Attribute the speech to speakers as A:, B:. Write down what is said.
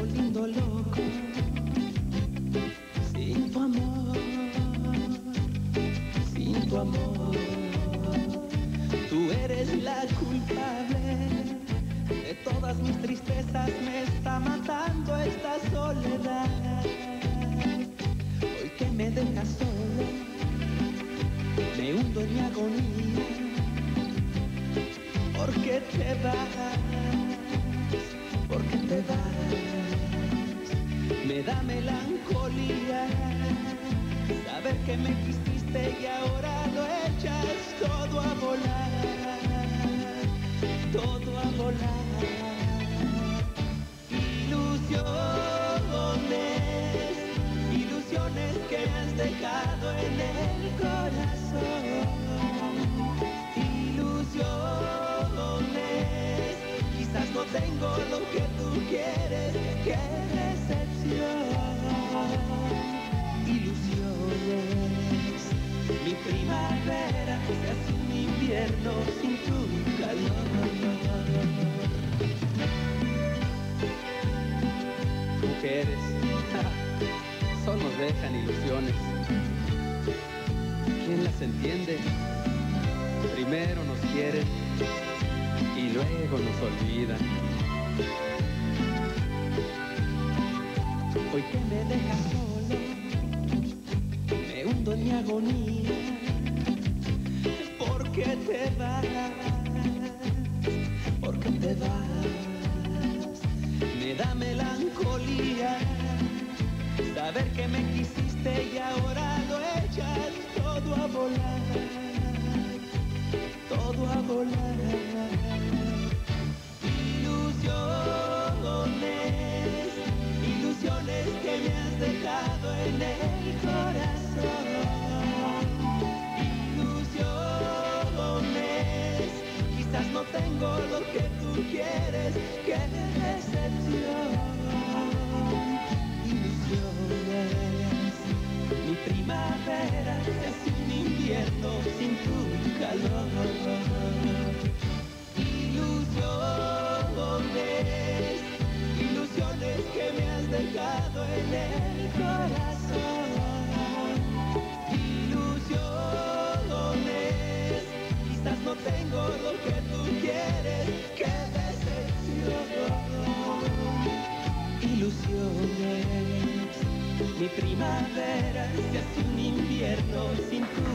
A: volviendo loco sin tu amor, sin tu amor. Tú eres la culpable de todas mis tristezas, me está matando esta soledad. Hoy que me dejas solo, me hundo en mi agonía, porque te vas. Da melancolía saber que me quisiste y ahora lo echas todo a volar, todo a volar. Ilusiones, ilusiones que has dejado en el corazón. Ilusiones, quizás no tengo lo que tú quieres, invierno sin tu calor. Mujeres, solo nos dejan ilusiones. ¿Quién las entiende? Primero nos quieren y luego nos olvidan. Hoy que me dejas solo, me hundo en mi agonía. ¿Por qué te vas? Me da melancolía saber que me quisiste y ahora lo echas todo a volar, todo a volar. Ilusiones, ilusiones que me has dejado en el Ilusiones, ilusiones que me has dejado en el corazón. primavera se un invierno sin tu.